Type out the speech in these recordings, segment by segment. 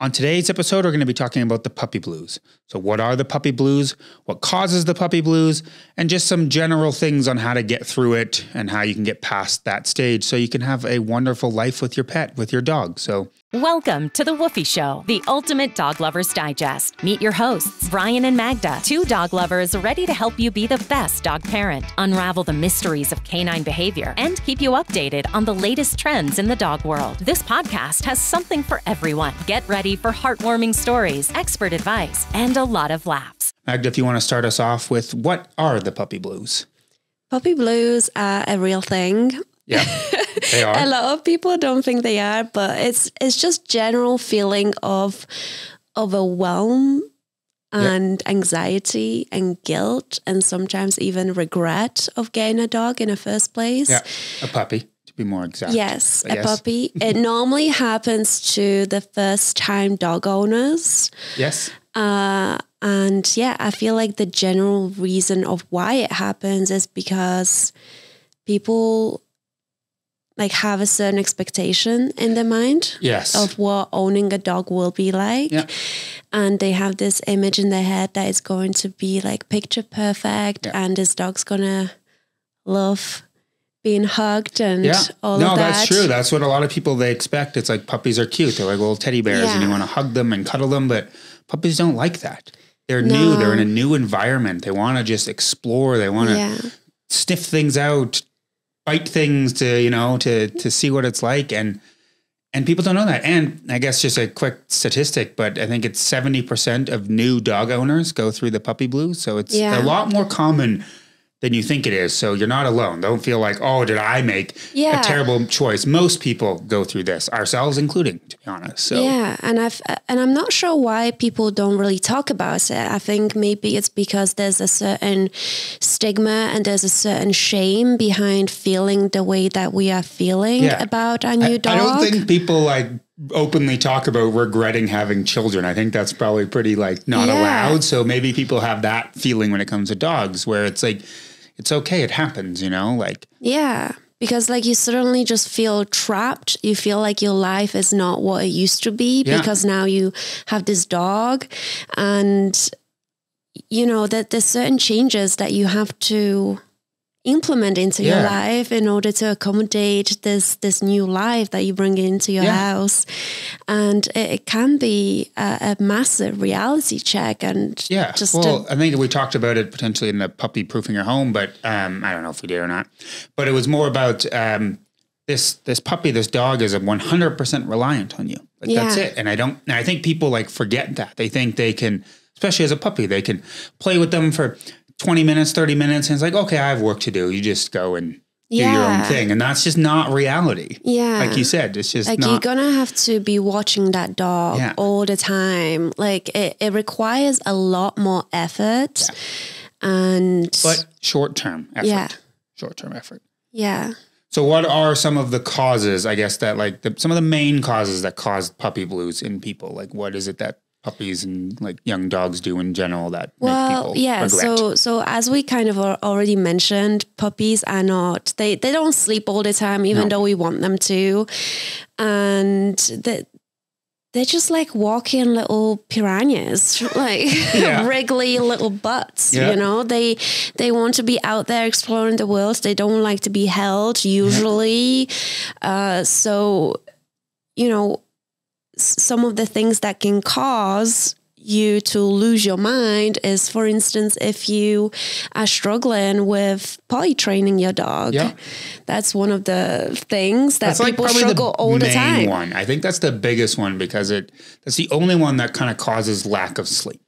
On today's episode, we're going to be talking about the puppy blues. So, what are the puppy blues? What causes the puppy blues? And just some general things on how to get through it and how you can get past that stage so you can have a wonderful life with your pet, with your dog. So, Welcome to The Woofi Show, the ultimate dog lover's digest. Meet your hosts, Brian and Magda, two dog lovers ready to help you be the best dog parent, unravel the mysteries of canine behavior, and keep you updated on the latest trends in the dog world. This podcast has something for everyone. Get ready for heartwarming stories, expert advice, and a lot of laughs. Magda, if you want to start us off with what are the puppy blues? Puppy blues are a real thing. Yeah, they are. A lot of people don't think they are, but it's it's just general feeling of overwhelm and anxiety and guilt and sometimes even regret of getting a dog in the first place. Yeah, a puppy to be more exact. Yes, a puppy. it normally happens to the first time dog owners. Yes. Uh, and yeah, I feel like the general reason of why it happens is because people like have a certain expectation in their mind Yes. of what owning a dog will be like. Yeah. And they have this image in their head that it's going to be like picture perfect Yeah. and this dog's gonna love being hugged and Yeah. all no, of that. that's true. That's what a lot of people they expect. It's like puppies are cute. They're like little teddy bears and you want to hug them and cuddle them, but puppies don't like that. They're new. They're in a new environment. They want to just explore. They want to Yeah. sniff things out, bite things to, you know, to to see what it's like and and people don't know that. And I guess just a quick statistic, but I think it's 70% of new dog owners go through the puppy blues. So it's Yeah. a lot more common than you think it is. So you're not alone. Don't feel like, oh, did I make Yeah. a terrible choice? Most people go through this, ourselves including, to be honest. So Yeah, and I've and I'm not sure why people don't really talk about it. I think maybe it's because there's a certain stigma and there's a certain shame behind feeling the way that we are feeling Yeah. about our new I, dog. I don't think people like openly talk about regretting having children. I think that's probably pretty like not Yeah. allowed. So maybe people have that feeling when it comes to dogs where it's like it's okay, it happens, you know? Like yeah, because like you suddenly just feel trapped. You feel like your life is not what it used to be Yeah. because now you have this dog and you know that there's certain changes that you have to implement into your life in order to accommodate this this new life that you bring into your Yeah. house and it, it can be a, a massive reality check and Yeah. just well, a, I think we talked about it potentially in the puppy proofing your home, but um, I don't know if we did or not. But it was more about um, this this puppy, this dog is a one hundred percent reliant on you. Like that's it. And I don't. And I think people like forget that. They think they can, especially as a puppy, they can play with them for twenty minutes, thirty minutes, and it's like, okay, I have work to do. You just go and do your own thing, and that's just not reality. yeah Like you said, it's just like not. you're gonna have to be watching that dog Yeah. all the time like it, it requires a lot more effort and but short term effort. Yeah. Short term effort. yeah So, what are some of the causes? I guess that like the, some of the main causes that cause puppy blues in people. Like, what is it that puppies and like young dogs do in general that make Well, people yeah. regret? So, so as we kind of already mentioned, puppies are not they they don't sleep all the time, even No. though we want them to, and they they're just like walking little piranhas, like Yeah. wriggly little butts. Yeah. You know, they they want to be out there exploring the world. They don't like to be held usually. Uh, so, you know, s- some of the things that can cause you to lose your mind is for instance if you are struggling with potty training your dog Yeah. that's one of the things that that's like people probably struggle the all the time one. I think that's the biggest one because it that's the only one that kind of causes lack of sleep,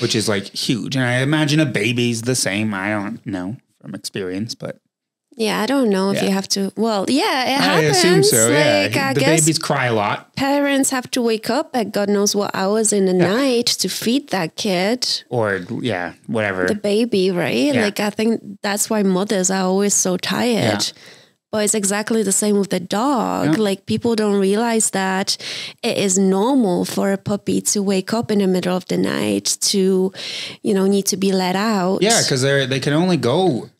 which is like huge. And I imagine a baby's the same. I don't know from experience, but yeah i don't know if Yeah. you have to well yeah it I happens assume so. like yeah, i the guess babies cry a lot, parents have to wake up at god knows what hours in the night to feed that kid or yeah, whatever. the baby, right? Yeah. Like I think that's why mothers are always so tired. Yeah. But it's exactly the same with the dog. Yeah. Like people don't realize that it is normal for a puppy to wake up in the middle of the night to, you know, need to be let out. Yeah, because they they can only go.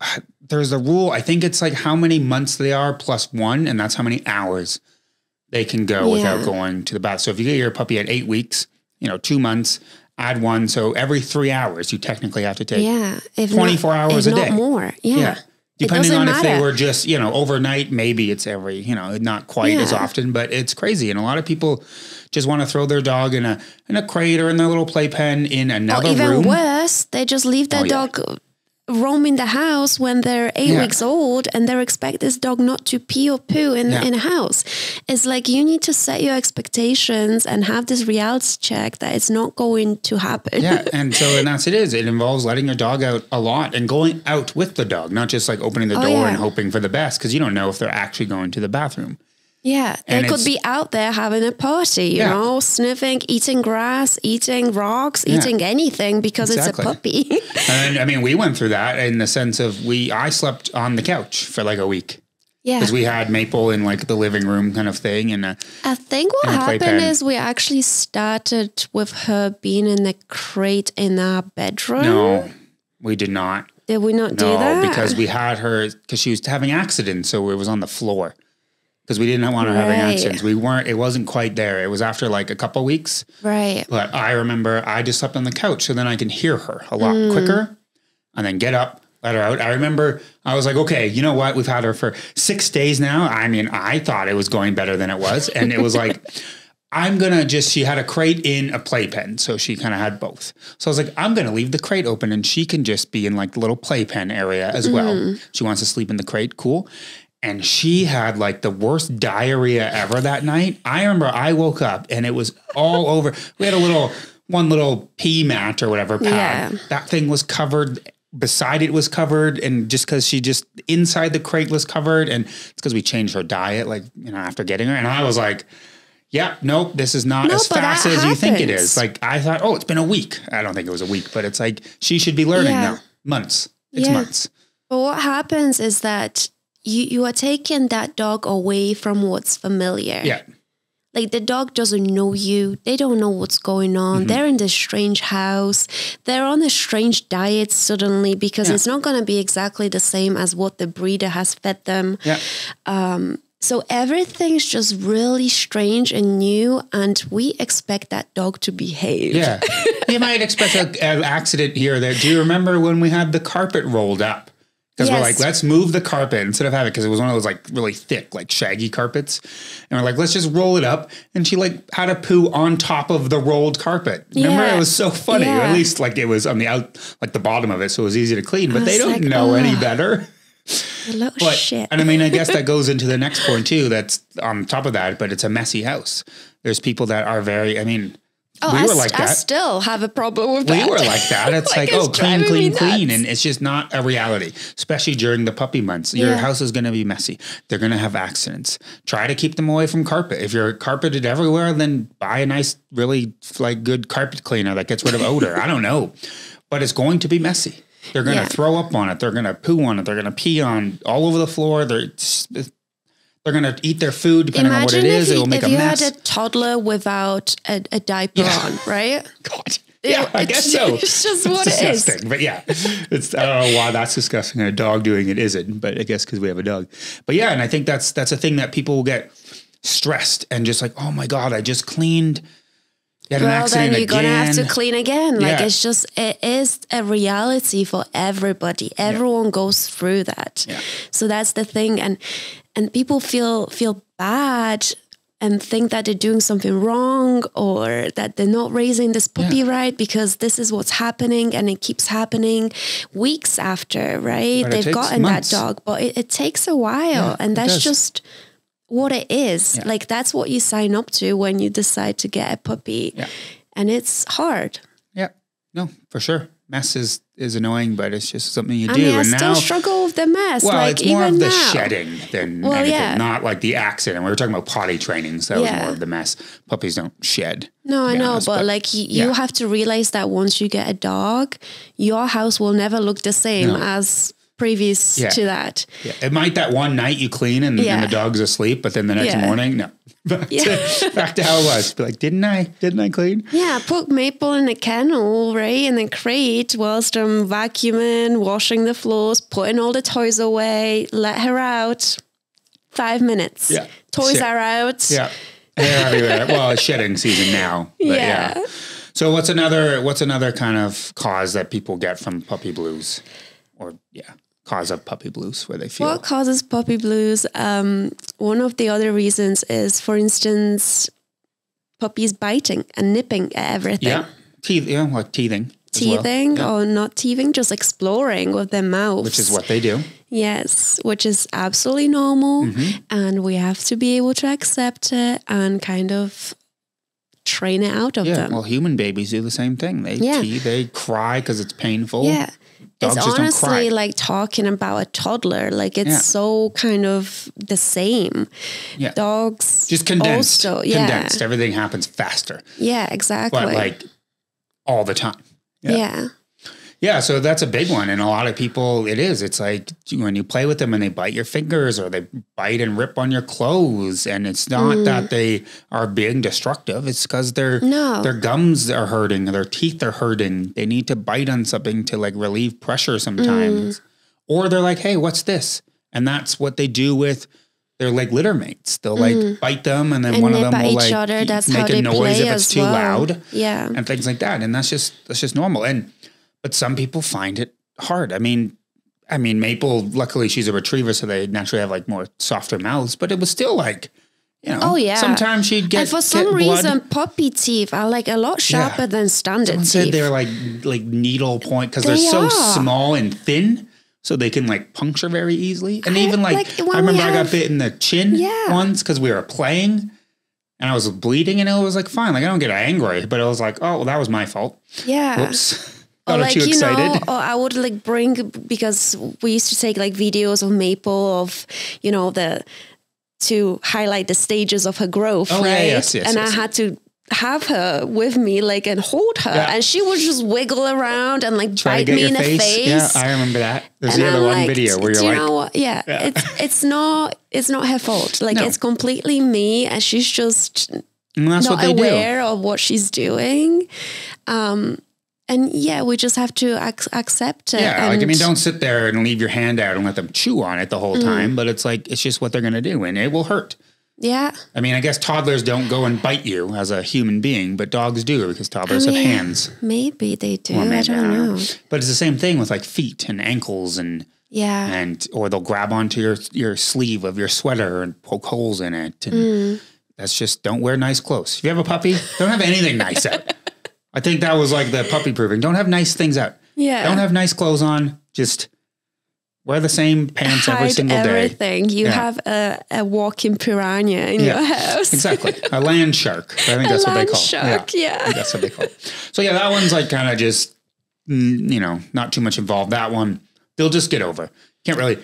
There's a rule. I think it's like how many months they are plus one, and that's how many hours they can go Yeah. without going to the bath. So if you get your puppy at eight weeks, you know, two months, add one. So every three hours, you technically have to take. Yeah, if 24 not, hours if a not day. more. Yeah, Yeah. Depending on if they were just, you know, overnight, maybe it's every, you know, not quite as often, but it's crazy. And a lot of people just want to throw their dog in a in a crate or in their little playpen in Or another even room. worse, they just leave their Oh, yeah. dog roaming the house when they're eight Yeah. weeks old and they're expect this dog not to pee or poo in, Yeah. in a house. It's like you need to set your expectations and have this reality check that it's not going to happen. yeah, and so and that's it is. It involves letting your dog out a lot and going out with the dog, not just like opening the Oh, door yeah. and hoping for the best because you don't know if they're actually going to the bathroom. Yeah, they And could be out there having a party, you Yeah. know, sniffing, eating grass, eating rocks, Yeah. eating anything because Exactly. it's a puppy. And I mean, we went through that in the sense of we I slept on the couch for like a week yeah. because we had Maple in like the living room kind of thing, and I think what happened playpen. is we actually started with her being in the crate in our bedroom. no, we did not. Did we not do No, that? because we had her because she was having accidents, so it was on the floor. Because we didn't want her having Right. accidents. We weren't. It wasn't quite there. It was after like a couple weeks. right. But I remember I just slept on the couch, so then I can hear her a lot Mm. quicker, and then get up, let her out. I remember I was like, okay, you know what? We've had her for six days now. I mean, I thought it was going better than it was, and it was like. I'm gonna just, she had a crate in a playpen. So she kind of had both. So I was like, I'm gonna leave the crate open and she can just be in like the little playpen area as well. Mm. She wants to sleep in the crate. Cool. And she had like the worst diarrhea ever that night. I remember I woke up and it was all over. We had a little, one little pee mat or whatever pad. Yeah. That thing was covered. Beside it was covered, and just because she just inside the crate was covered, and it's because we changed her diet, like you know, after getting her, and I was like, yeah, nope, this is not No, as fast as you think it is." Like I thought, oh, it's been a week. I don't think it was a week, but it's like she should be learning Yeah. now. Months. It's Yeah. months. But what happens is that you, you are taking that dog away from what's familiar. Yeah. Like the dog doesn't know you. They don't know what's going on. Mm-hmm. They're in this strange house. They're on a strange diet suddenly because Yeah. it's not going to be exactly the same as what the breeder has fed them. Yeah. So everything's just really strange and new, and we expect that dog to behave. Yeah. you might expect a- an accident here or there. Do you remember when we had the carpet rolled up? Because we're like, let's move the carpet instead of having because it was one of those like really thick, like shaggy carpets. And we're like, let's just roll it up. And she like had a poo on top of the rolled carpet. Remember? Yeah. It was so funny. Or Yeah. at least like it was on the out like the bottom of it, so it was easy to clean. But they don't like, know any better. Little But shit. and I mean, I guess that goes into the next point too. That's on top of that, but it's a messy house. There's people that are very. I mean, oh, we I, were like I that. still have a problem with We that. were like that. It's like, Like, oh, clean, clean, clean. And it's just not a reality, especially during the puppy months. Your Yeah. house is going to be messy. They're going to have accidents. Try to keep them away from carpet. If you're carpeted everywhere, then buy a nice, really like good carpet cleaner that gets rid of odor. I don't know, but it's going to be messy. They're going to Yeah. throw up on it. They're going to poo on it. They're going to pee on all over the floor. They're they're going to eat their food depending on what it is. if you, It will make if a you mess. had a toddler without a, a diaper Yeah. on, right? God. Yeah, I It's- guess so. it's just what it is. disgusting. But yeah, it's I don't know why that's disgusting. A dog doing it isn't, but I guess because we have a dog. But yeah, and I think that's that's a thing that people will get stressed and just like, oh my god, I just cleaned. Well, accident then you're gonna have to clean again. Like it's just it is a reality for everybody. Everyone goes through that. Yeah. So that's the thing, and and people feel feel bad and think that they're doing something wrong or that they're not raising this puppy right because this is what's happening and it keeps happening weeks after, right? But They've gotten months. that dog, but it, it takes a while, Yeah, and that's just what it is. Yeah. Like that's what you sign up to when you decide to get a puppy. Yeah. And it's hard. Yeah, no, for sure. Mess is is annoying, but it's just something you I do. mean, I and still now, struggle with the mess. well, like it's more of the now. shedding than Well, anything, yeah. not like the accident. We were talking about potty training, so that was more of the mess. Puppies don't shed. No, I know, honest, but, like y- you yeah. have to realize that once you get a dog, your house will never look the same No. as previous Yeah. to that. Yeah, it might that one night you clean and, Yeah. and the dog's asleep, but then the next Yeah. morning, no. Back, Yeah. to, back to how it was. Be like, didn't I? Didn't I clean? Yeah, put Maple in a kennel, right, in a crate whilst I'm vacuuming, washing the floors, putting all the toys away, let her out. five minutes. Yeah. Toys Shit. are out. Yeah. They're everywhere. well, it's shedding season now. But yeah. Yeah. So what's another what's another kind of cause that people get from puppy blues? Or yeah, cause of puppy blues where they feel What causes puppy blues? Um, one of the other reasons is, for instance, puppies biting and nipping at everything. Yeah. Teeth yeah, like teething. as well. Teething Yeah. or not teething, just exploring with their mouths. Which is what they do. Yes, which is absolutely normal. Mm-hmm. And we have to be able to accept it and kind of train it out of Yeah. them. Well, human babies do the same thing. They Yeah. teeth, they cry because it's painful. yeah. Dogs it's honestly like talking about a toddler. Like it's Yeah. so kind of the same. Yeah. Dogs Just condensed. Also, yeah. Condensed. Everything happens faster. Yeah, exactly. But like all the time. yeah. yeah. Yeah, so that's a big one. And a lot of people, it is. It's like when you play with them and they bite your fingers or they bite and rip on your clothes. And it's not Mm. that they are being destructive, it's because their, No. their gums are hurting, their teeth are hurting. They need to bite on something to like relieve pressure sometimes. Mm. Or they're like, hey, what's this? And that's what they do with their like litter mates. They'll like bite them and then Mm. And one of them will like other. Make a noise if it's too well. loud Yeah. and things like that. And that's just that's just normal. And but some people find it hard. I mean, I mean, Maple. Luckily, she's a retriever, so they naturally have like more softer mouths. But it was still like, you know, Oh, yeah. Sometimes she'd get and for some blood. reason, puppy teeth are like a lot sharper than standard Someone teeth. said they're like like needle point because they're so are. small and thin. So they can like puncture very easily, and I- even like, like, I remember we I got bit in the chin Yeah. once because we were playing, and I was bleeding, and it was like fine, like I don't get angry, but it was like oh well, that was my fault. yeah. Whoops. Or Got like too you know, or I would like bring because we used to take like videos of Maple of you know the to highlight the stages of her growth, Oh, yeah, right? yes, yes, and yes. I had to have her with me, like and hold her, Yeah. and she would just wiggle around and like Try bite me in face. the face. Yeah, I remember that. There's And the other I'm one like, video where you're you like, know what? Yeah, it's it's not it's not her fault. Like No. it's completely me, and she's just and that's what not they do. aware of what she's doing. Um, and yeah, we just have to ac- accept it. Yeah, like I mean, don't sit there and leave your hand out and let them chew on it the Mm. whole time. But it's like it's just what they're gonna do, and it will hurt. Yeah, I mean, I guess toddlers don't go and bite you as a human being, but dogs do because toddlers I mean, have hands. maybe they do. Or I don't know. But it's the same thing with like feet and ankles and Yeah, and or they'll grab onto your your sleeve of your sweater and poke holes in it. And Mm. that's just don't wear nice clothes. If you have a puppy, don't have anything nice out. I think that was like the puppy proving. Don't have nice things out. yeah. Don't have nice clothes on. Just wear the same pants every Hide single day. everything. You Yeah. have a, a walking piranha in Yeah, your house. Exactly. A land shark. I think A that's what they call it. shark, I yeah. think that's what they call it. So yeah, that one's like kind of just, mm, you know, not too much involved. That one, they'll just get over. Can't really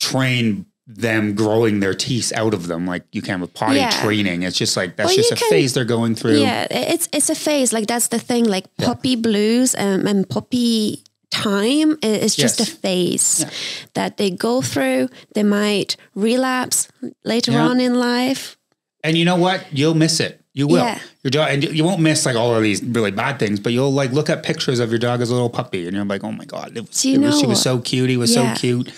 train them growing their teeth out of them like you can with potty Yeah. training. It's just like that's Well, just a can- phase they're going through. Yeah, it's it's a phase. Like that's the thing. Like puppy blues and, and puppy time is just Yes. a phase Yeah. that they go through. They might relapse later Yeah. on in life. And you know what? You'll miss it. You will. Yeah. Your dog, and you won't miss like all of these really bad things, but you'll like look at pictures of your dog as a little puppy, and you're like, oh my god, it was, it was she was so cute. He was Yeah. so cute.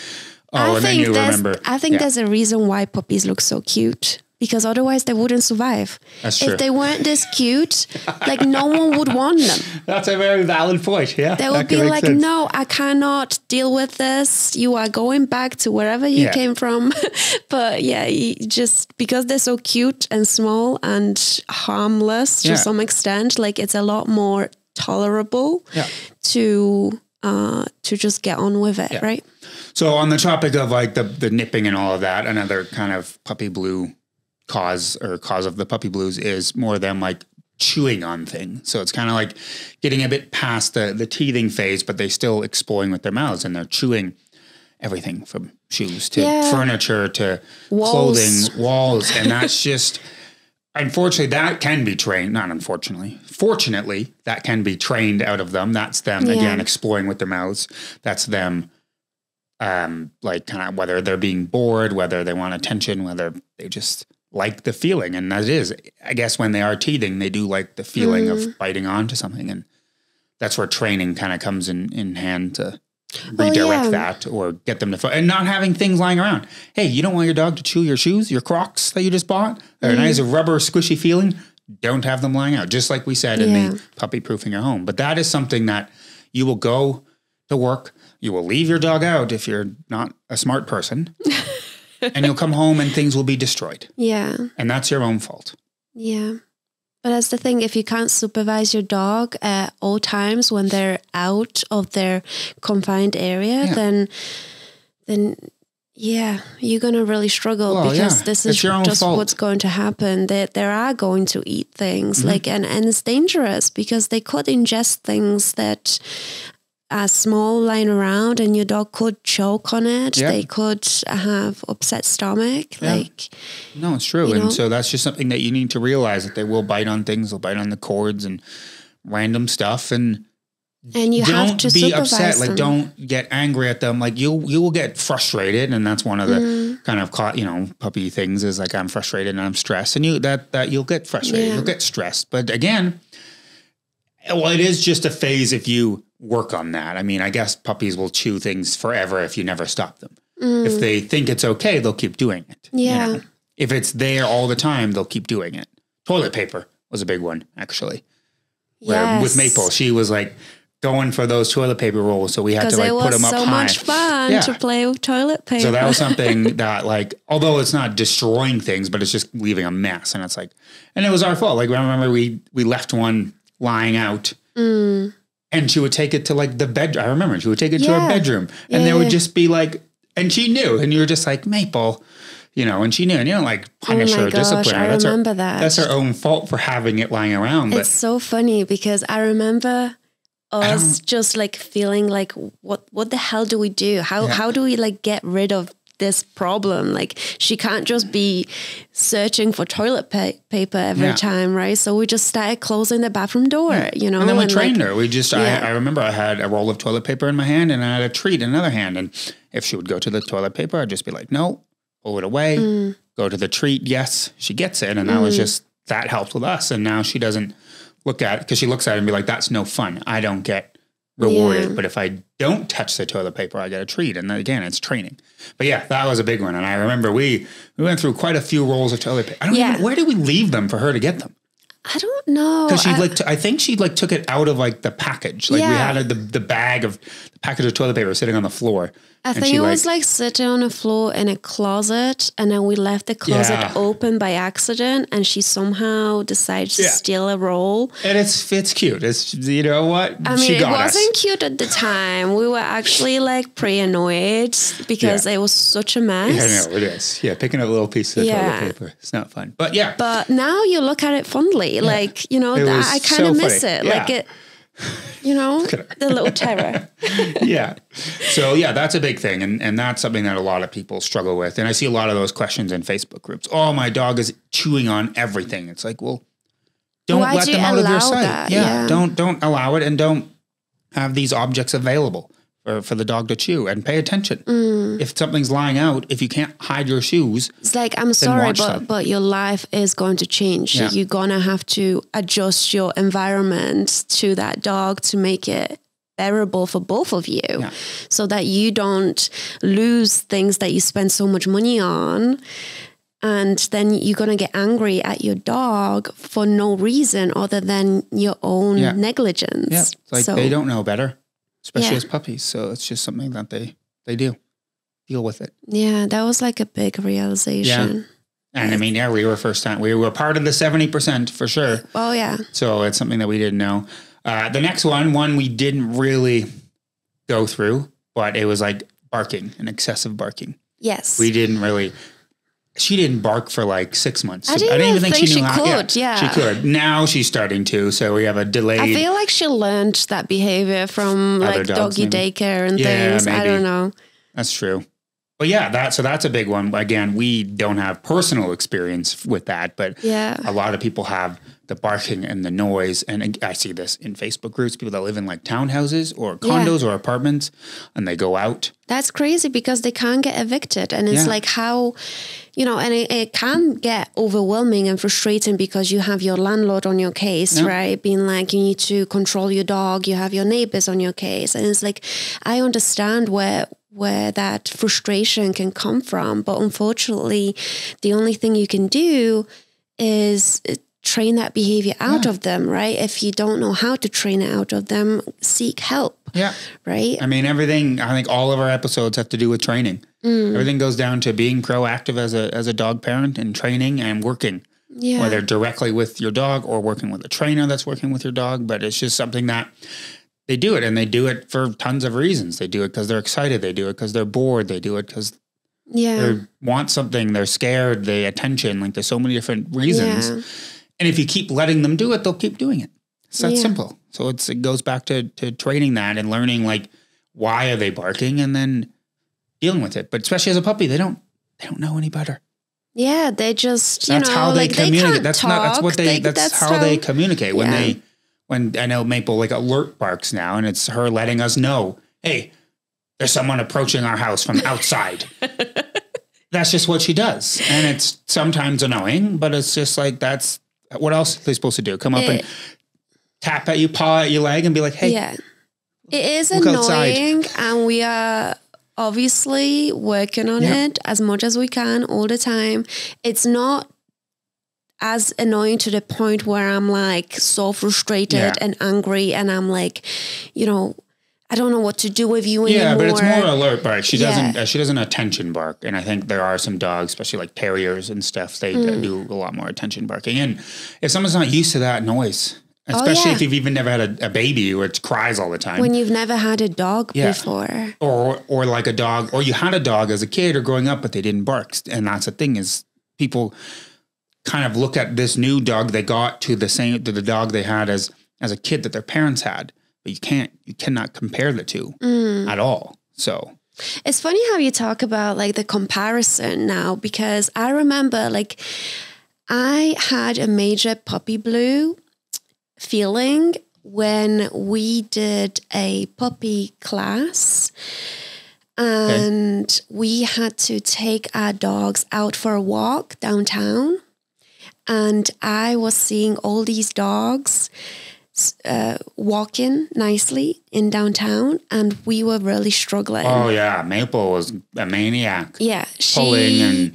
Oh, I and then think you there's remember. I think Yeah. there's a reason why puppies look so cute. Because otherwise they wouldn't survive. That's true. If they weren't this cute, like no one would want them. That's a very valid point. Yeah, They would be like, sense. no, I cannot deal with this. You are going back to wherever you Yeah. came from. but yeah, just because they're so cute and small and harmless to Yeah. some extent, like it's a lot more tolerable Yeah. to uh to just get on with it, Yeah. right? So on the topic of like the the nipping and all of that, another kind of puppy blue cause or cause of the puppy blues is more them like chewing on things. So it's kind of like getting a bit past the the teething phase, but they still exploring with their mouths and they're chewing everything from shoes to Yeah. furniture to Walls. clothing, walls, and that's just unfortunately that can be trained. Not unfortunately, fortunately that can be trained out of them. That's them Yeah. again exploring with their mouths. That's them um, like kind of whether they're being bored, whether they want attention, whether they just like the feeling. And that is, I guess, when they are teething, they do like the feeling Mm. of biting onto something, and that's where training kind of comes in in hand to Redirect yeah. that or get them to fo- and not having things lying around. Hey, you don't want your dog to chew your shoes, your Crocs that you just bought. They're Mm-hmm. a nice rubber squishy feeling. Don't have them lying out, just like we said in the puppy proofing your home. But that is something that you will go to work. You will leave your dog out if you're not a smart person, and you'll come home and things will be destroyed, Yeah. and that's your own fault. Yeah. But that's the thing, if you can't supervise your dog at all times when they're out of their confined area, Yeah. then then yeah, you're gonna really struggle Well, because yeah, this is just fault. what's going to happen. That they, are going to eat things Mm-hmm. like and, and it's dangerous because they could ingest things that are small lying around and your dog could choke on it. Yeah. They could have upset stomach. Yeah. Like No, it's true. And know? so that's just something that you need to realize that they will bite on things, they'll bite on the cords and random stuff. And and you have don't to be upset. Like don't get angry at them. Like you you will get frustrated. And that's one of the Mm. kind of caught, you know, puppy things is like I'm frustrated and I'm stressed. And you that that you'll get frustrated. Yeah. You'll get stressed. But again, well, it is just a phase if you work on that. I mean, I guess puppies will chew things forever if you never stop them. If they think it's okay, they'll keep doing it. you Mm. Yeah. know? If it's there all the time, they'll keep doing it. Toilet paper was a big one, actually. Where with Maple, she was like going for those toilet paper rolls, so we had to like put them up so high. So much fun Yeah. to play with toilet paper. So that was something that like, although it's not destroying things, but it's just leaving a mess, and it's like, and it was our fault. Like I remember we we left one lying out. Mm. And she would take it to like the bed. I remember she would take it to her bedroom, and Yeah, there would yeah. just be like, and she knew, and you were just like Maple, you know, and she knew, and you don't like oh punish oh my her, gosh, discipline her. I That's her, remember that. that's her own fault for having it lying around. But it's so funny because I remember us just like feeling like what what the hell do we do? How Yeah. how do we like get rid of this problem? Like she can't just be searching for toilet pa- paper every Yeah. time, right? So we just started closing the bathroom door, you know. And then we like- trained her. We just, Yeah. I, I remember I had a roll of toilet paper in my hand and I had a treat in another hand. And if she would go to the toilet paper, I'd just be like, no, pull it away, Mm. go to the treat. Yes, she gets it. And that was just, that helped with us. And now she doesn't look at it because she looks at it and be like, that's no fun. I don't get rewarded. Yeah. But if I don't touch the toilet paper, I get a treat. And then again, it's training. But yeah, that was a big one. And I remember we, we went through quite a few rolls of toilet paper. I don't Yeah. even, where did we leave them for her to get them? I don't know. because she like t- I think she like took it out of like the package. Like we had a, the the bag of the package of toilet paper sitting on the floor. I and think it was like sitting on the floor in a closet, and then we left the closet Yeah. open by accident, and she somehow decided to Yeah. steal a roll. and it's it's cute. It's you know what I she mean, it wasn't us. cute at the time. We were actually like pretty annoyed because Yeah. it was such a mess. I know it is. Yeah, picking up little pieces of Yeah. toilet paper. It's not fun. But yeah, But now you look at it fondly, like you know, that, I kind so of miss funny. it. Yeah. Like it, you know, the little terror. yeah. So yeah, that's a big thing, and and that's something that a lot of people struggle with. And I see a lot of those questions in Facebook groups. Oh, my dog is chewing on everything. It's like, well, don't Why let do them out of your sight. Yeah, Yeah. don't don't allow it, and don't have these objects available for for the dog to chew. And pay attention Mm. if something's lying out. If you can't hide your shoes, It's like I'm sorry, but them. but your life is going to change. Yeah. You're gonna have to adjust your environment to that dog to make it bearable for both of you, Yeah. so that you don't lose things that you spend so much money on. And then you're gonna get angry at your dog for no reason other than your own Yeah. negligence. yeah, it's like so, they don't know better, especially Yeah. as puppies. So it's just something that they they do deal with it. Yeah, that was like a big realization. Yeah. And I mean, yeah, we were first time. We were part of the seventy percent for sure. Oh yeah. So it's something that we didn't know. Uh, the next one, one we didn't really go through, but it was like barking and excessive barking. Yes. We didn't really. She didn't bark for like six months. I didn't even think she knew how- could, yeah. she could. Now she's starting to. So we have a delayed. I feel like she learned that behavior from Other like dogs, doggy maybe. daycare and Yeah, things. I don't know. That's true. But yeah, that so that's a big one. Again, we don't have personal experience with that, but Yeah. a lot of people have the barking and the noise. And I see this in Facebook groups, people that live in like townhouses or condos or apartments, and they go out. That's crazy because they can't get evicted. And it's Yeah. like how, you know, and it, it can get overwhelming and frustrating because you have your landlord on your case, Yeah. right? Being like, you need to control your dog, you have your neighbors on your case. And it's like, I understand where where that frustration can come from. But unfortunately, the only thing you can do is uh, train that behavior out of them, right? If you don't know how to train it out of them, seek help, Yeah. right? I mean, everything. I think all of our episodes have to do with training. Mm. Everything goes down to being proactive as a as a dog parent and training and working, Yeah. whether directly with your dog or working with a trainer that's working with your dog. But it's just something that they do it, and they do it for tons of reasons. They do it because they're excited. They do it because they're bored. They do it because yeah. they want something. They're scared. They attention. Like there's so many different reasons. Yeah. And if you keep letting them do it, they'll keep doing it. It's that Yeah. simple. So it's it goes back to to training that and learning like why are they barking and then dealing with it. But especially as a puppy, they don't they don't know any better. Yeah, they just you That's know how they like they communicate. can't that's talk. not that's what they, that's, how, they communicate when they when I know Maple like alert barks now and it's her letting us know, hey, there's someone approaching our house from outside. that's just what she does. And it's sometimes annoying, but it's just like that's what else are they supposed to do? Come up and tap at you, paw at your leg, and be like, "Hey, Yeah, it is Look outside. annoying, and we are obviously working on Yeah. it as much as we can all the time. It's not as annoying to the point where I'm like so frustrated Yeah. and angry, and I'm like, you know, I don't know what to do with you yeah," anymore. but it's more alert bark. She doesn't. Yeah. Uh, she doesn't attention bark, and I think there are some dogs, especially like terriers and stuff. They Mm. do a lot more attention barking, and if someone's not used to that noise, especially Oh, yeah. if you've even never had a, a baby which cries all the time, when you've never had a dog Yeah. before. or or like a dog, or you had a dog as a kid or growing up, but they didn't bark, and that's the thing is people kind of look at this new dog they got to the same to the dog they had as as a kid that their parents had, but you can't you cannot compare the two Mm. at all. So It's funny how you talk about like the comparison now because I remember like I had a major puppy blue feeling when we did a puppy class and we had to take our dogs out for a walk downtown and I was seeing all these dogs uh, walking nicely in downtown and we were really struggling. Oh yeah, Maple was a maniac, Yeah, pulling she and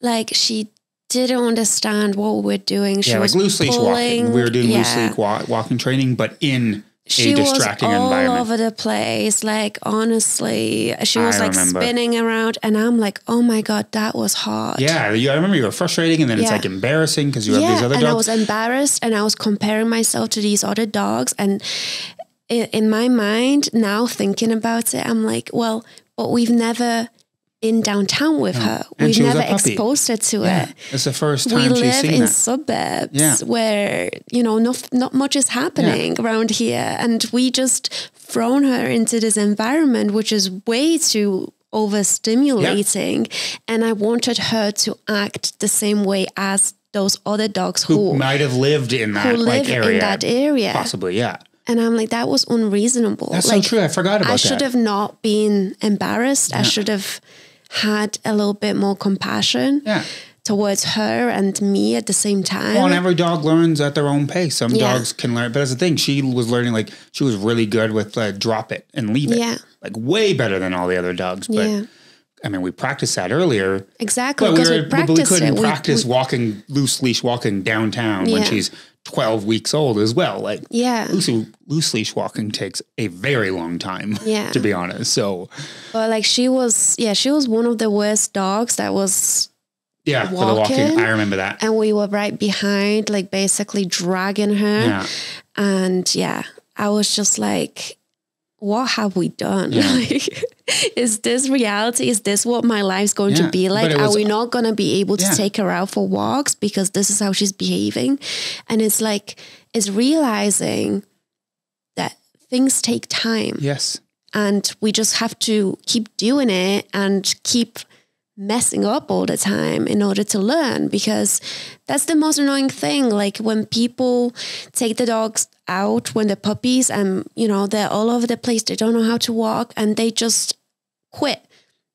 like she didn't understand what we're doing. She yeah, like was loose leash walking. We were doing loose leash wa- walking training, but in She was all over the place. Like honestly, she was I like remember. spinning around, and I'm like, oh my god, that was hard. yeah, you, I remember you were frustrating, and then it's like embarrassing because you have these other dogs. and I was embarrassed, and I was comparing myself to these other dogs, and in, in my mind now thinking about it, I'm like, well, but we've never been downtown with her. And We've she was a never exposed her to yeah, it. it's the first we time she's live seen in that. suburbs Yeah. where you know not not much is happening around here and we just thrown her into this environment which is way too overstimulating and i wanted her to act the same way as those other dogs Who who might have lived in who that live like area, in that area possibly. Yeah, and i'm like that was unreasonable that's like so true. I forgot about i that. I should have not been embarrassed i should have had a little bit more compassion Yeah. towards her and me at the same time Well, and every dog learns at their own pace. Some Yeah. dogs can learn, but that's the thing. She was learning like she was really good with uh, drop it and leave it. Yeah. like way better than all the other dogs. But Yeah. I mean, we practiced that earlier. Exactly, But we, we, we couldn't. We- practice walking loose leash walking downtown when she's 12 weeks old as well. Like yeah, loose, loose leash walking takes a very long time, Yeah. to be honest. So but like she was, yeah, she was one of the worst dogs that was, yeah, for the walking, Walking. I remember that. and we were right behind, like basically dragging her, Yeah. and yeah, I was just like, what have we done? Yeah. Like, is this reality? Is this what my life's going Yeah, to be like? Are we not going to be able to Yeah. take her out for walks because this is how she's behaving? And it's like, it's realizing that things take time. Yes. and we just have to keep doing it and keep messing up all the time in order to learn because that's the most annoying thing like when people take the dogs out when they're puppies and you know they're all over the place they don't know how to walk and they just quit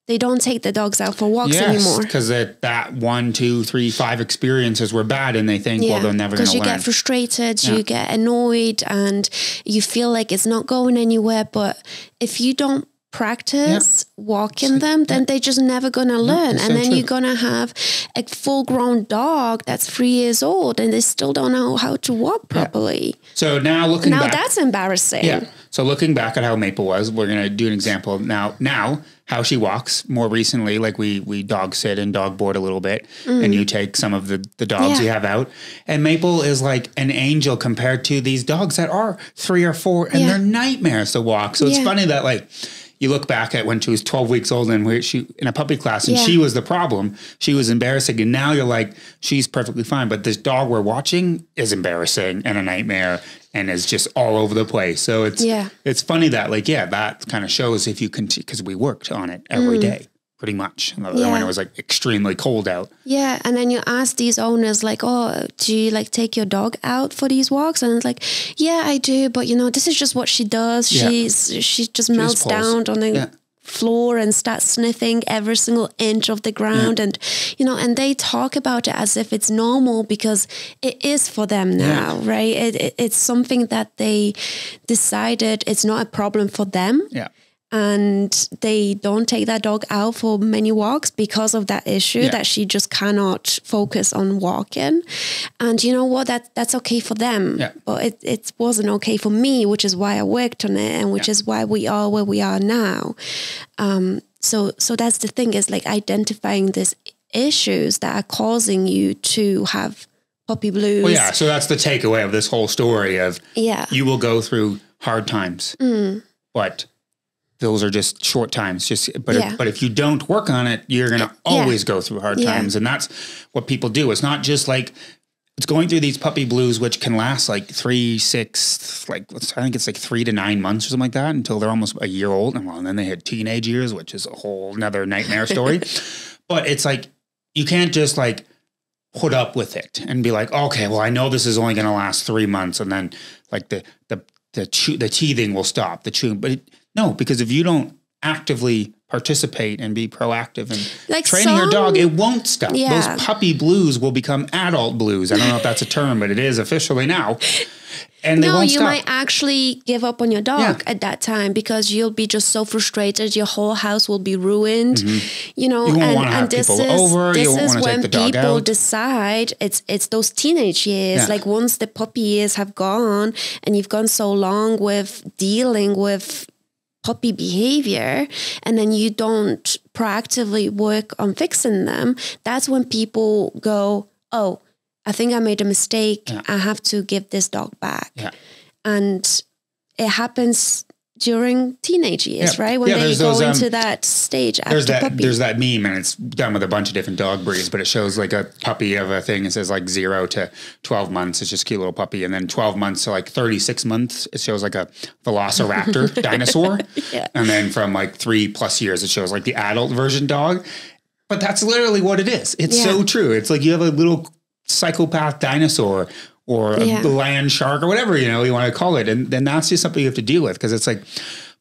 they don't take the dogs out for walks yes, anymore because that, that one, two, three, five experiences were bad, and they think, well, they're never because you learn. get frustrated Yeah. you get annoyed and you feel like it's not going anywhere but if you don't practice walking them then they're just never gonna learn it's and so then you're gonna have a full grown dog that's three years old and they still don't know how to walk properly so now looking now back, that's embarrassing Yeah. So looking back at how Maple was, we're gonna do an example now. Now how she walks. More recently, like we we dog sit and dog board a little bit, and you take some of the the dogs Mm. Yeah. you have out, and Maple is like an angel compared to these dogs that are three or four, and Yeah. they're nightmares to walk. So it's funny that like. You look back at when she was 12 weeks old and we she in a puppy class and Yeah. she was the problem. She was embarrassing. And now you're like, she's perfectly fine. But this dog we're watching is embarrassing and a nightmare and is just all over the place. So it's Yeah. it's funny that like yeah that kind of shows if you continue because we worked on it every mm. day pretty much when. Yeah. it was like extremely cold out Yeah, and then you ask these owners like, "Oh, do you like take your dog out for these walks?" And it's like, "Yeah, I do, but you know, this is just what she does. Yeah. She's she just melts pulls. down on the Yeah. floor and starts sniffing every single inch of the ground and you know, and they talk about it as if it's normal because it is for them now, right? It, it, it's something that they decided it's not a problem for them yeah and they don't take that dog out for many walks because of that issue Yeah. that she just cannot focus on walking and you know what that that's okay for them Yeah. but it, it wasn't okay for me which is why i worked on it and which Yeah. is why we are where we are now um, so so that's the thing is like identifying these issues that are causing you to have puppy blues well yeah so that's the takeaway of this whole story of yeah you will go through hard times Mm. but those are just short times. Just but Yeah. if, but if you don't work on it you're going to always go through hard Yeah. times. And that's what people do. It's not just like it's going through these puppy blues which can last like three six like i think it's like three to nine months or something like that until they're almost a year old. And well and then they hit teenage years which is a whole another nightmare story. But it's like you can't just like put up with it and be like okay well i know this is only going to last three months and then like the the the chew, the teething will stop the chewing. But it, no because if you don't actively participate and be proactive and Like training your dog it won't stop Yeah. those puppy blues will become adult blues i don't know if that's a term but it is officially now and they no, won't you stop might actually give up on your dog Yeah. at that time because you'll be just so frustrated. Your whole house will be ruined. You know, Mm-hmm. You and, and this is over, this is when people out. decide it's it's those teenage years. Yeah. Like once the puppy years have gone and you've gone so long with dealing with puppy behavior and then you don't proactively work on fixing them, that's when people go, Oh, I think I made a mistake. I have to give this dog back. Yeah. And it happens during teenage years, Yeah. right? When Yeah, they go those, um, into that stage there's after that puppy. there's that meme and it's done with a bunch of different dog breeds, but it shows like a puppy of a thing. It says like zero to twelve months. It's just a cute little puppy, and then twelve months to like thirty six months, it shows like a Velociraptor dinosaur, Yeah. and then from like three plus years, it shows like the adult version dog. But that's literally what it is. It's so true. It's like you have a little psychopath dinosaur or a Yeah. land shark or whatever you know you want to call it, and then that's just something you have to deal with because it's like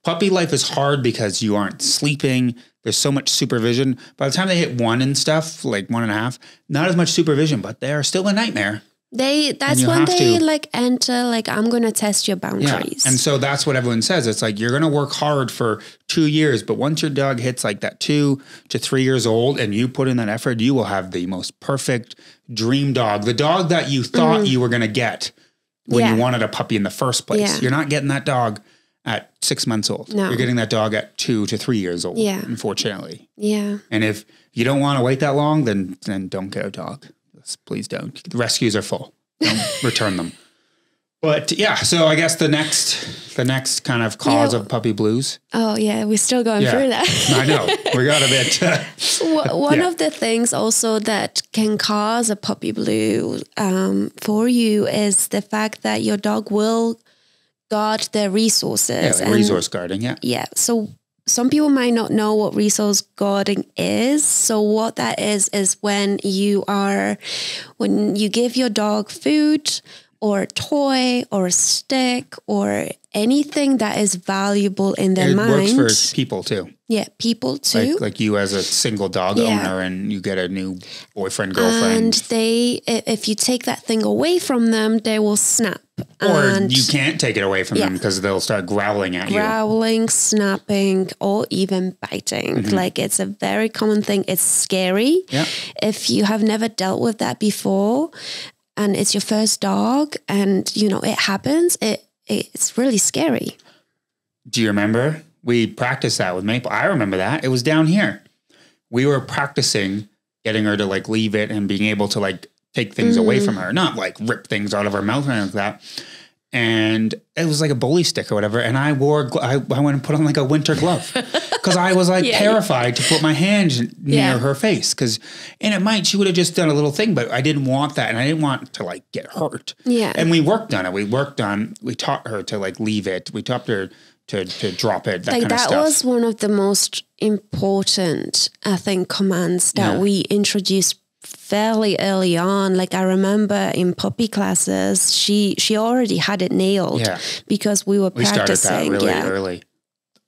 puppy life is hard because you aren't sleeping. There's so much supervision. By the time they hit one and stuff, like one and a half, not as much supervision, but they are still a nightmare. They that's when they to- like enter like I'm gonna test your boundaries. Yeah. And so that's what everyone says. It's like you're going to work hard for two years, but once your dog hits like that two to three years old and you put in that effort, you will have the most perfect dream dog. The dog that you thought you were going to get when Mm-hmm. Yeah. you wanted a puppy in the first place. Yeah. You're not getting that dog at six months old. No. You're getting that dog at two to three years old, Yeah. unfortunately. yeah. And if you don't want to wait that long, then then don't get a dog. Please don't. The rescues are full. Don't return them. But yeah, so I guess the next the next kind of cause Yeah. of puppy blues. Oh yeah, we're still going Yeah, through that. I know we got a bit. Uh, One Yeah. of the things also that can cause a puppy blue um, for you is the fact that your dog will guard their resources. Yeah, and- resource guarding. Yeah. yeah. So some people might not know what resource guarding is. So what that is is when you are when you give your dog food or a toy or a stick or anything that is valuable in their It mind. works for people too. yeah, people too. Like like you as a single dog Yeah. owner and you get a new boyfriend, girlfriend. and they, if you take that thing away from them, they will snap. or and you can't take it away from them because they'll start growling at you. growling, snapping, or even biting. Mm-hmm. Like it's a very common thing. It's scary. Yeah. If you have never dealt with that before and it's your first dog and you know it happens, it it's really scary. Do you remember? We practiced that with Maple. I remember that. It was down here. We were practicing getting her to like leave it and being able to like take things away mm. from her, not like rip things out of her mouth or anything like that. And it was like a bully stick or whatever. And I wore, I, I went and put on like a winter glove because I was like Yeah. terrified to put my hand near Yeah. her face. Because, and it might, she would have just done a little thing, but I didn't want that. And I didn't want to like get hurt. Yeah. And we worked on it. We worked on, we taught her to like leave it. We taught her to, to drop it, that like kind of that was one of the most important, I think, commands that we introduced fairly early on. Like I remember in puppy classes, she she already had it nailed Yeah. because we were we started practicing. that really yeah. early.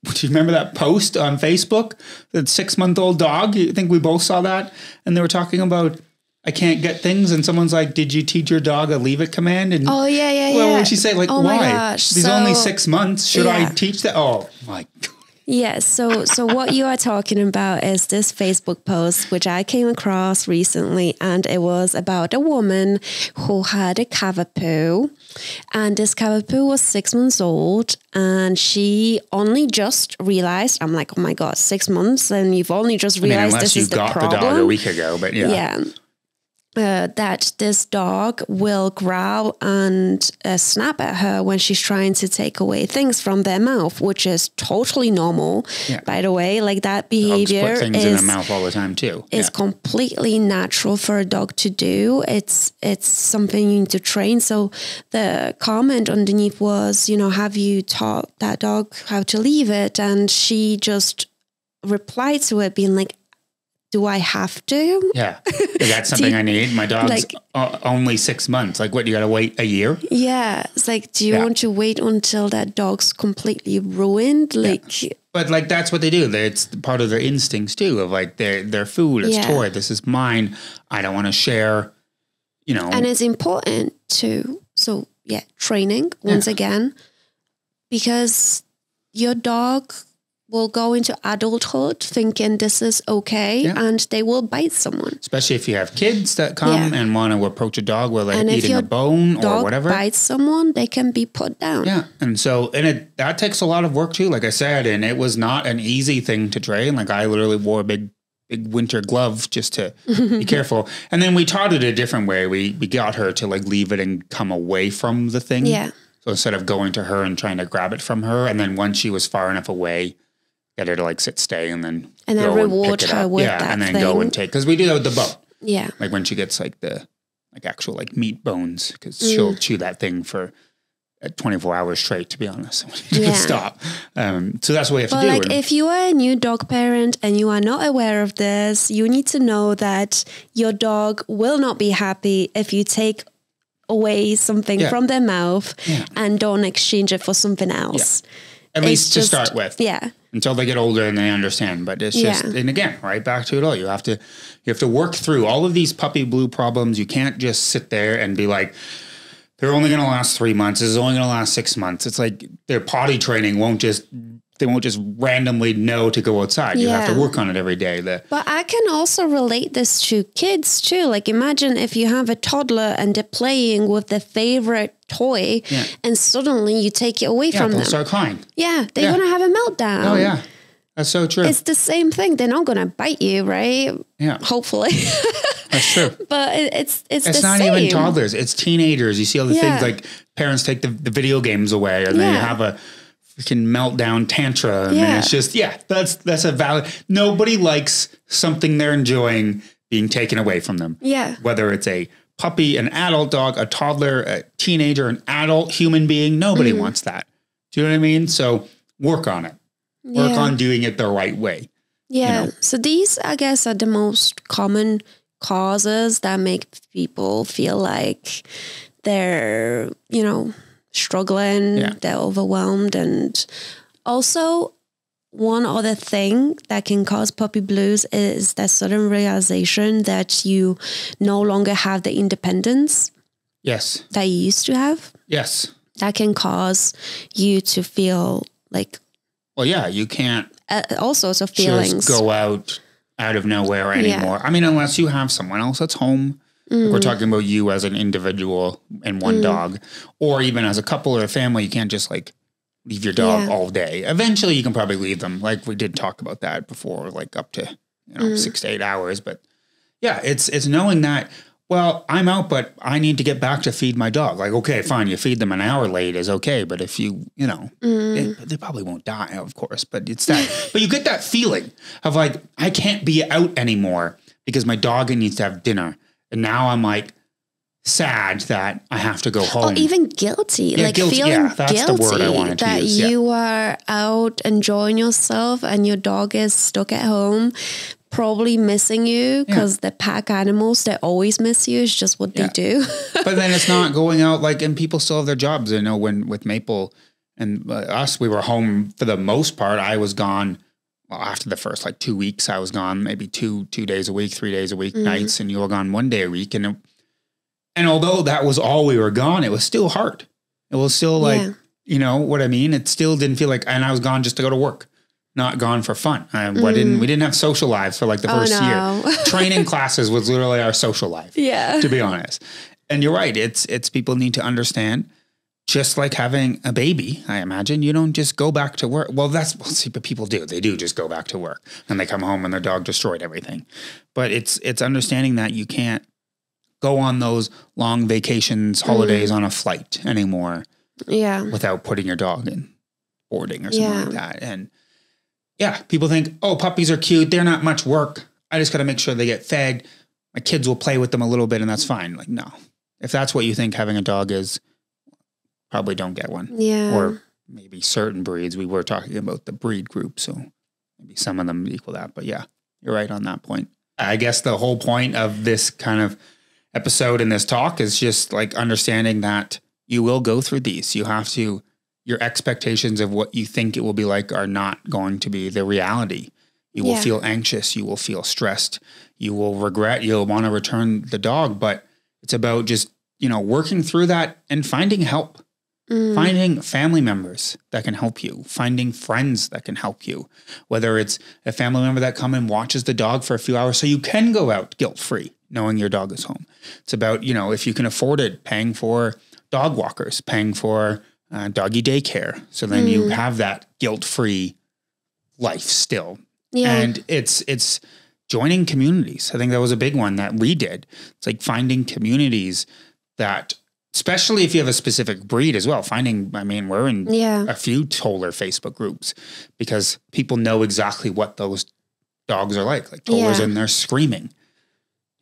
Do you remember that post on Facebook? That six month old dog? You think we both saw that? And they were talking about, I can't get things. And someone's like, Did you teach your dog a leave it command? And Oh yeah, yeah, well, yeah. when she say, like, oh why? my gosh. He's so, only six months. Should I teach that? Oh my God. Yeah, so so what you are talking about is this Facebook post which I came across recently and it was about a woman who had a cavapoo and this cavapoo was 6 months old and she only just realized I'm like oh my god 6 months and you've only just I mean, realized this you is the got the problem dog a week ago, but yeah. yeah. Uh, that this dog will growl and uh, snap at her when she's trying to take away things from their mouth, which is totally normal. Yeah. By the way, like that behavior put things in is their mouth all the time too. is Yeah. completely natural for a dog to do. It's it's something you need to train. So the comment underneath was, you know, have you taught that dog how to leave it? And she just replied to it, being like, "Do I have to?" Yeah. Is that something I need? My dog's like- o- only six months. Like, what? You got to wait a year? Yeah, it's like, do you Yeah. want to wait until that dog's completely ruined? Like, But like that's what they do. It's part of their instincts too. Of like their their food. It's Yeah. toy. This is mine. I don't want to share. You know. and it's important to, so yeah, training once Yeah. again, because your dog will go into adulthood thinking this is okay Yeah. and they will bite someone. especially if you have kids that come Yeah. and want to approach a dog while they're eating a bone or Dog whatever. bites someone, they can be put down. Yeah, and so and it that takes a lot of work too. Like I said, and it was not an easy thing to train. Like I literally wore a big big winter glove just to be careful. And then we taught it a different way. We we got her to like leave it and come away from the thing. Yeah. So instead of going to her and trying to grab it from her, and then once she was far enough away, get her to like sit, stay, and then And then reward it her with yeah, that and then go and take because we do that with the bone. Yeah. Like when she gets like the like actual like meat bones because Mm. she'll chew that thing for. uh, 24 hours straight, to be honest. Yeah. stop. Um, so that's what we have But to do. like, And- if you are a new dog parent and you are not aware of this, you need to know that your dog will not be happy if you take away something Yeah. from their mouth Yeah. and don't exchange it for something else. At It's least to just- start with. Yeah. Until they get older and they understand. But it's just, Yeah. and again, right back to it all. You have to, you have to work through all of these puppy blue problems. You can't just sit there and be like, they're only going to last three months. This is only going to last six months. It's like their potty training won't just, they won't just randomly know to go outside. You have to work on it every day. The, But I can also relate this to kids too. Like imagine if you have a toddler and they're playing with their favorite toy Yeah. and suddenly you take it away yeah, from them. start crying. yeah, they're Yeah. going to have a meltdown. Oh yeah, that's so true. It's the same thing. They're not going to bite you, right? yeah, Hopefully. that's true. but it's it's It's not same. even toddlers. It's teenagers. You see all the Yeah. things like parents take the, the video games away, and then you have a freaking meltdown tantrum, and Yeah. it's just yeah, that's that's a valid. Nobody likes something they're enjoying being taken away from them. Yeah. whether it's a puppy, an adult dog, a toddler, a teenager, an adult human being, nobody Mm-hmm. wants that. Do you know what I mean? So work on it. Work on doing it the right way. Yeah. know? So these, I guess, are the most common causes that make people feel like they're, you know, struggling, Yeah. they're overwhelmed. And also, one other thing that can cause puppy blues is that sudden realization that you no longer have the independence Yes. that you used to have. Yes. That can cause you to feel like Well, yeah, you can't uh, all sorts of feelings. go out out of nowhere anymore. I mean, unless you have someone else that's home. Like we're Mm. talking about you as an individual and one dog, or even as a couple or a family. You can't just like leave your dog Yeah. all day. Eventually, you can probably leave them. Like we did talk about that before, like up to you know Mm. six to eight hours. But yeah, it's it's knowing that. Well, I'm out, but I need to get back to feed my dog. Like, okay, fine, you feed them an hour late is okay, but if you, you know, Mm. they, they probably won't die, of course, but it's that. but you get that feeling of like, I can't be out anymore because my dog needs to have dinner. And now I'm like sad that I have to go home. or even guilty, Yeah, like guilty, feeling yeah, that's the guilty word I wanted to that use, yeah. you are out enjoying yourself and your dog is stuck at home, probably missing you because the pack animals they always miss you. It's just what Yeah. they do. but then it's not going out like, and people still have their jobs. I know when with Maple and uh, us, we were home for the most part. I was gone. Well, after the first like two weeks, I was gone maybe two two days a week, three days a week, mm-hmm. nights, and you were gone one day a week. And it, and although that was all we were gone, it was still hard. It was still like Yeah. you know what I mean. It still didn't feel like, and I was gone just to go to work, not gone for fun. I, what mm-hmm. didn't we didn't have social lives for like the Oh, first no. year. Training classes was literally our social life yeah. to be honest. And you're right. It's it's people need to understand. Just like having a baby, I imagine you don't just go back to work. Well, that's well, see, but people do. They do just go back to work, and they come home and their dog destroyed everything. But it's it's understanding that you can't go on those long vacations, mm. holidays on a flight anymore Yeah. without putting your dog in boarding or something Yeah. like that. And yeah, people think, oh, puppies are cute. They're not much work. I just got to make sure they get fed. My kids will play with them a little bit and that's fine. Like, no. If that's what you think having a dog is, probably don't get one. Yeah. Or maybe certain breeds. We were talking about the breed group. So maybe some of them equal that. But yeah, you're right on that point. I guess the whole point of this kind of episode and this talk is just like understanding that you will go through these. You have to, your expectations of what you think it will be like are not going to be the reality. You will Yeah. feel anxious. You will feel stressed. You will regret. You'll want to return the dog. But it's about just, you know, working through that and finding help Mm. finding family members that can help you finding friends that can help you whether it's a family member that come and watches the dog for a few hours so you can go out guilt free knowing your dog is home it's about you know if you can afford it paying for dog walkers paying for uh, doggy daycare so then you Mm. have that guilt free life still yeah. and it's it's joining communities. I think that was a big one that we did. It's like finding communities that, especially if you have a specific breed as well. Finding, I mean, we're in yeah. a few Toller Facebook groups because people know exactly what those dogs are like. Like Toller's Yeah. in there screaming.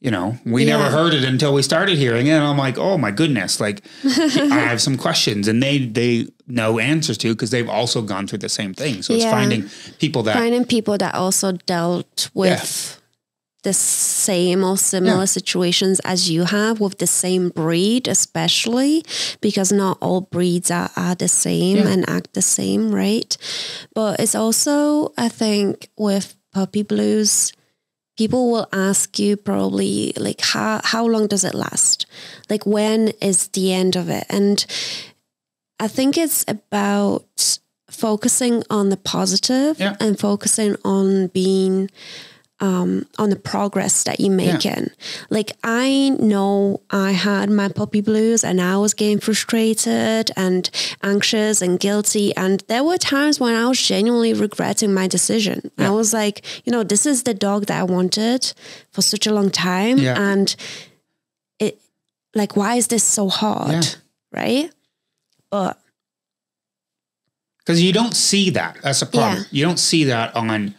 You know, we never heard it until we started hearing it. And I'm like, oh my goodness, like I have some questions and they they know answers to because they've also gone through the same thing. So it's finding people that Finding people that also dealt with the same or similar Yeah. situations as you have with the same breed, especially because not all breeds are, are the same Yeah. and act the same, right? But it's also, I think, with puppy blues, people will ask you probably like how how long does it last? Like when is the end of it? And I think it's about focusing on the positive Yeah. and focusing on being um, on the progress that you're making. Like I know I had my puppy blues and I was getting frustrated and anxious and guilty. And there were times when I was genuinely regretting my decision. I was like, you know, this is the dog that I wanted for such a long time. Yeah. And it like why is this so hard? Yeah. Right? But because you don't see that. That's a problem. Yeah. You don't see that on,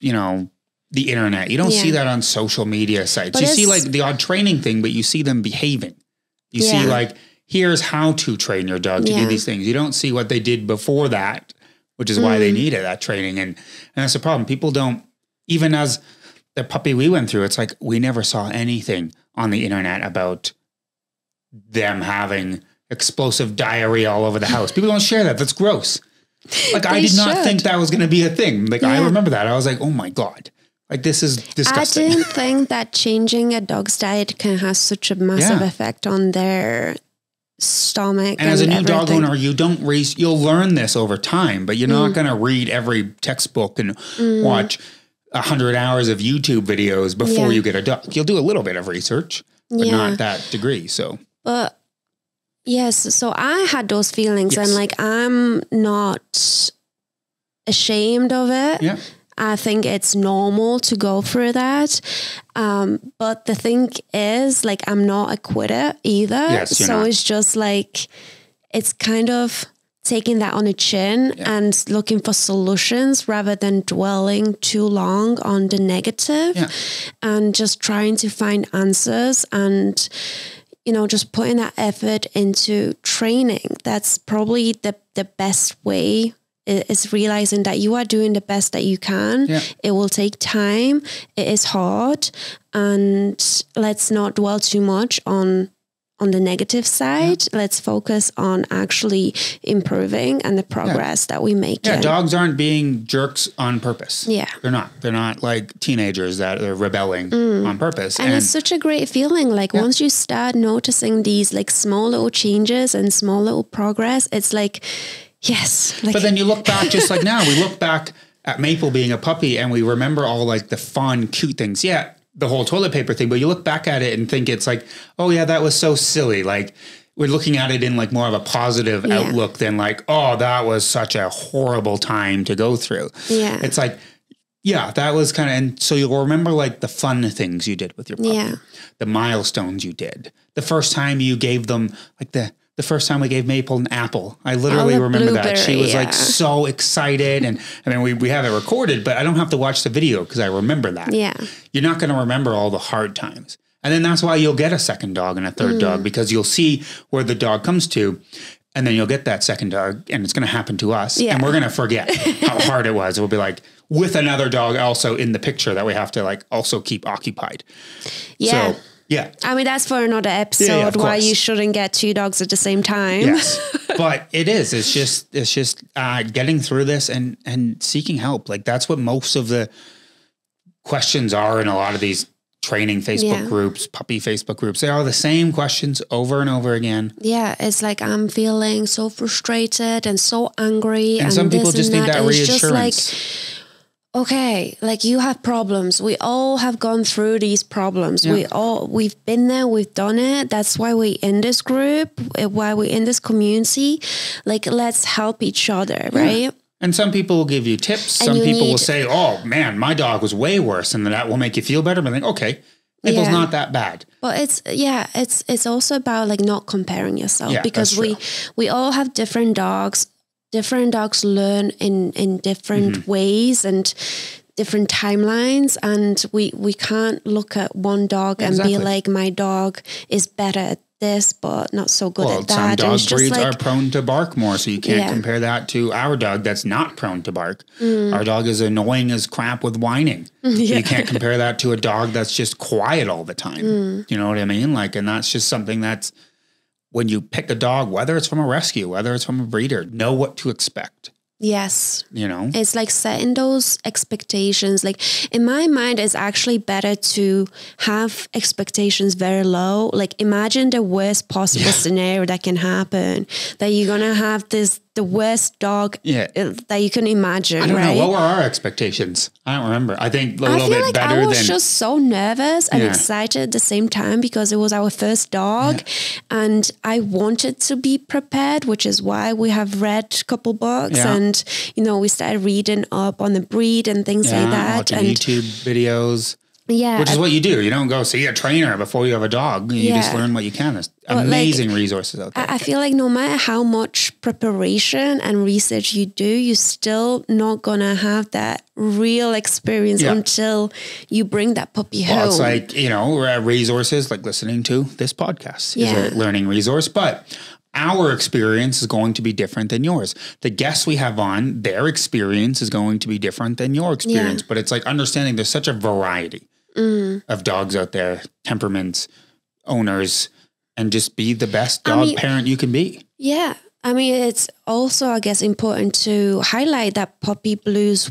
you know, the internet. You don't see that on social media sites. But you see like the odd training thing, but you see them behaving. You see like here's how to train your dog to Yeah. do these things. You don't see what they did before that, which is why they Mm. needed that training. And and that's the problem. People don't even as the puppy we went through, it's like we never saw anything on the internet about them having explosive diarrhea all over the house. People don't share that. That's gross. Like I did not should. think that was going to be a thing. Like I remember that. I was like, "Oh my god." Like this is disgusting. I didn't think that changing a dog's diet can have such a massive Yeah. effect on their stomach. And as a new everything. dog owner, you don't raise, you'll learn this over time, but you're not Mm. going to read every textbook and watch a hundred hours of YouTube videos before Yeah. you get a dog. You'll do a little bit of research, but Yeah. not that degree. So But yes, so I had those feelings, and like I'm not ashamed of it. yeah, I think it's normal to go through that. Um, but the thing is, like, I'm not a quitter either. Yes, you're so not. it's just like, it's kind of taking that on the chin and looking for solutions rather than dwelling too long on the negative Yeah. and just trying to find answers and you know just putting that effort into training that's probably the the best way is realizing that you are doing the best that you can Yeah. it will take time it is hard and let's not dwell too much on on the negative side let's focus on actually improving and the progress that we make yeah. Dogs aren't being jerks on purpose. Yeah. they're not. They're not like teenagers that are rebelling on purpose. Mm. And, it's such a great feeling. Like once you start noticing these like small little changes and small little progress, it's like, yes. Like But then you look back, just like now, we look back at Maple being a puppy and we remember all like the fun, cute things. Yeah, the whole toilet paper thing, but you look back at it and think it's like, oh, yeah, that was so silly. Like, we're looking at it in like more of a positive Yeah. outlook than like, oh, that was such a horrible time to go through. Yeah. It's like, yeah, that was kind of, and so you'll remember like the fun things you did with your puppy, Yeah. the milestones you did, the first time you gave them like the, the first time we gave Maple an apple. I literally Oh, remember that. She was like so excited. And I mean, we, we have it recorded, but I don't have to watch the video because I remember that. Yeah. You're not going to remember all the hard times. And then that's why you'll get a second dog and a third dog Mm. because you'll see where the dog comes to. And then you'll get that second dog and it's going to happen to us. Yeah. And we're going to forget how hard it was. We'll be like, with another dog also in the picture that we have to like also keep occupied. Yeah. So, yeah. I mean, that's for another episode of why you shouldn't get two dogs at the same time. Yes, but it is. It's just it's just uh, getting through this and and seeking help. Like that's what most of the questions are in a lot of these training Facebook Yeah. groups, puppy Facebook groups. They are the same questions over and over again. Yeah, it's like I'm feeling so frustrated and so angry. And some people just and need that and it's just reassurance. Like, okay, like you have problems. We all have gone through these problems. We all we've been there, we've done it. That's why we're in this group, uh, why we in this community. Like let's help each other, right? And some people will give you tips. And Some you people will say, "Oh man, my dog was way worse," and that will make you feel better. But I think, okay, Maple's Yeah. not that bad. But it's yeah, it's it's also about like not comparing yourself Yeah, because we we all have different dogs. Different dogs learn in in different Mm-hmm. ways and different timelines and we we can't look at one dog and Exactly. be like my dog is better at this but not so good Well, at that. some dog breeds like are prone to bark more, so you can't Yeah. compare that to our dog that's not prone to bark. Mm. Our dog is annoying as crap with whining. You can't compare that to a dog that's just quiet all the time. Mm. You know what I mean? Like, and that's just something that's when you pick a dog, whether it's from a rescue, whether it's from a breeder, know what to expect. yes. You know, It's like setting those expectations. Like in my mind, it's actually better to have expectations very low. Like imagine the worst possible scenario that can happen. That you're gonna have this the worst dog Yeah. that you can imagine. I don't right? know what were our expectations. I don't remember. I think a I little bit like better I was than just so nervous and Yeah. excited at the same time because it was our first dog, and I wanted to be prepared, which is why we have read a couple books Yeah. and you know we started reading up on the breed and things like that. And YouTube videos. Yeah, which is what you do. You don't go see a trainer before you have a dog. You just learn what you can. There's like, amazing resources out there. I feel like no matter how much preparation and research you do, you're still not gonna have that real experience Yeah. until you bring that puppy Well, home. it's like, you know, resources like listening to this podcast Yeah. is a learning resource, but our experience is going to be different than yours. The guests we have on, their experience is going to be different than your experience. But it's like understanding there's such a variety Mm. of dogs out there, temperaments, owners, and just be the best I dog mean- parent you can be. Yeah. I mean, it's also, I guess, important to highlight that puppy blues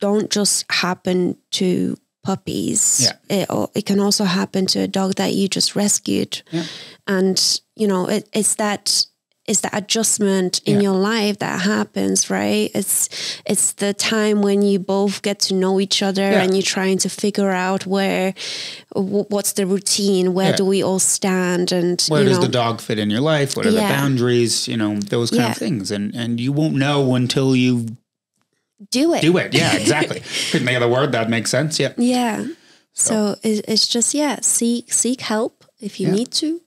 don't just happen to puppies. Yeah. It, it can also happen to a dog that you just rescued. Yeah. And, you know, it, it's that it's the adjustment in Yeah. your life that happens, right? It's it's the time when you both get to know each other Yeah. and you're trying to figure out where wh- what's the routine, where Yeah. do we all stand and Where does know, the dog fit in your life? What are the boundaries? You know, those kind of things. And and you won't know until you do it. do it. Yeah, exactly. Couldn't think of the word that makes sense. Yeah. Yeah. So, it, it's just yeah, seek seek help if you need to,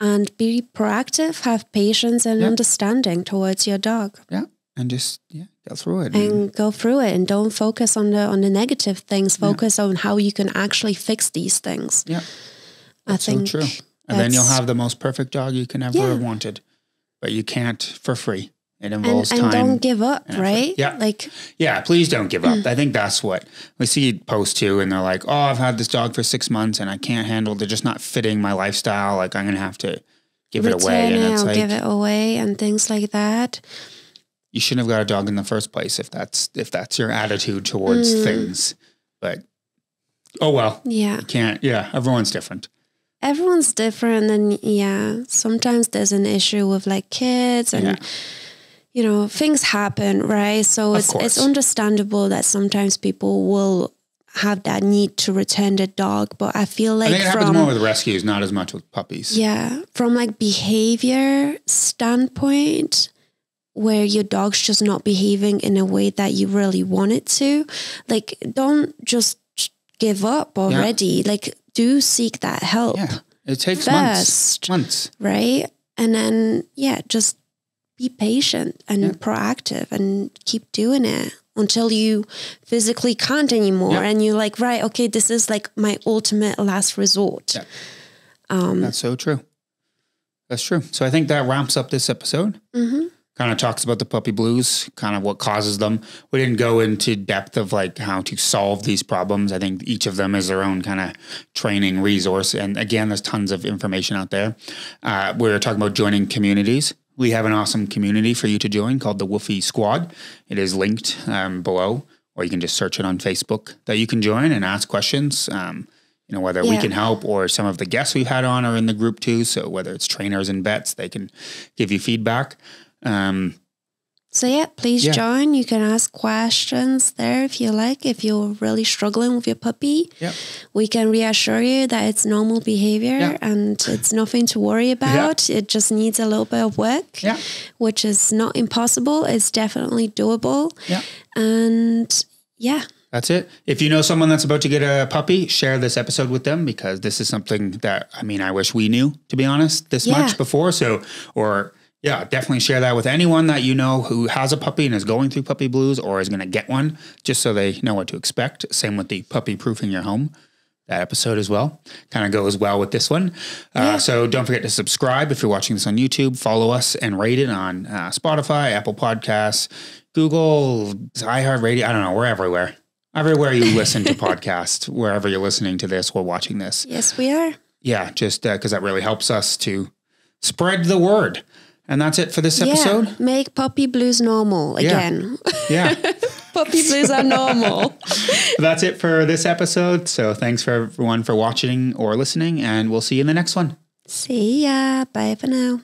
and be proactive. Have patience and Yeah. understanding towards your dog, Yeah. And just yeah, go through it. and go through it. And don't focus on the on the negative things. Focus on how you can actually fix these things. yeah. I That's so think true. And then you'll have the most perfect dog you can ever Yeah. have wanted. But you can't for free. It and involves and time. don't give up, right? Yeah. Like yeah, please don't give Mm. up. I think that's what we see posts too, and they're like, "Oh, I've had this dog for six months, and I can't handle. They're just not fitting my lifestyle. Like I'm gonna have to give it away." And it it's like give it away and things like that. you shouldn't have got a dog in the first place if that's if that's your attitude towards Mm. things. But oh well, Yeah. you can't. Yeah, everyone's different. everyone's different and yeah sometimes there's an issue with like kids and Yeah. You know things happen right so Of it's course. it's understandable that sometimes people will have that need to return the dog but i feel I like think it happens from more with rescues, not as much with puppies. yeah from like behavior standpoint where your dog's just not behaving in a way that you really want it to like don't just give up already like do seek that help Yeah, it takes months. Months. right? And then, yeah, just be patient and Yeah. proactive and keep doing it until you physically can't anymore. Yeah. And you're like, right, okay, this is like my ultimate last resort. Yeah. Um, That's so true. That's true. So I think that wraps up this episode. mhm. Kind of talks about the puppy blues, kind of what causes them. We didn't go into depth of like how to solve these problems. I think each of them is their own kind of training resource. And again, there's tons of information out there. Uh, we were talking about joining communities. We have an awesome community for you to join called the Woofi Squad. It is linked um, below, or you can just search it on Facebook that you can join and ask questions. Um, you know, whether we can help or some of the guests we've had on are in the group too. So whether it's trainers and vets, they can give you feedback. Um, So, yeah, please Yeah. join. You can ask questions there if you like. If you're really struggling with your puppy, we can reassure you that it's normal behavior Yeah. and it's nothing to worry about. It just needs a little bit of work. Which is not impossible. It's definitely doable. Yeah. And yeah, That's it. If you know someone that's about to get a puppy, share this episode with them because this is something that I mean, I wish we knew to be honest this much before. So, or yeah, definitely share that with anyone that you know who has a puppy and is going through puppy blues or is going to get one, just so they know what to expect. Same with the puppy proofing your home. That episode as well kind of goes well with this one. Uh, so don't forget to subscribe if you're watching this on YouTube. Follow us and rate it on uh, Spotify, Apple Podcasts, Google, iHeartRadio. I don't know. We're everywhere. Everywhere you listen to podcasts, wherever you're listening to this or watching this. yes, we are. Yeah, just because that really helps us to spread the word. And that's it for this episode. Yeah, make puppy blues normal again. Yeah. puppy blues are normal. that's it for this episode. So thanks for everyone for watching or listening, and we'll see you in the next one. See ya. Bye for now.